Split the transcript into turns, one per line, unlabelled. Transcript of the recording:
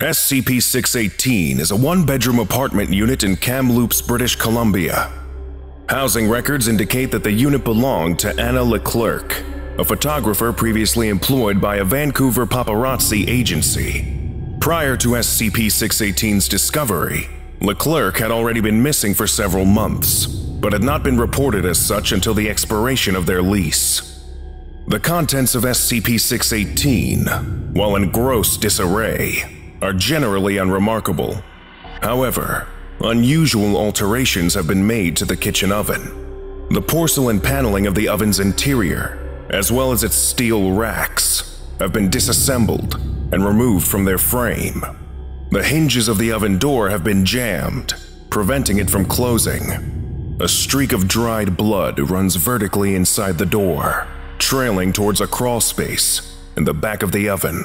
SCP 618 is a one bedroom apartment unit in Kamloops, British Columbia. Housing records indicate that the unit belonged to Anna Leclerc, a photographer previously employed by a Vancouver paparazzi agency. Prior to SCP 618's discovery, Leclerc had already been missing for several months, but had not been reported as such until the expiration of their lease. The contents of SCP 618, while in gross disarray, are generally unremarkable. However, unusual alterations have been made to the kitchen oven. The porcelain paneling of the oven's interior, as well as its steel racks, have been disassembled and removed from their frame. The hinges of the oven door have been jammed, preventing it from closing. A streak of dried blood runs vertically inside the door, trailing towards a crawl space in the back of the oven.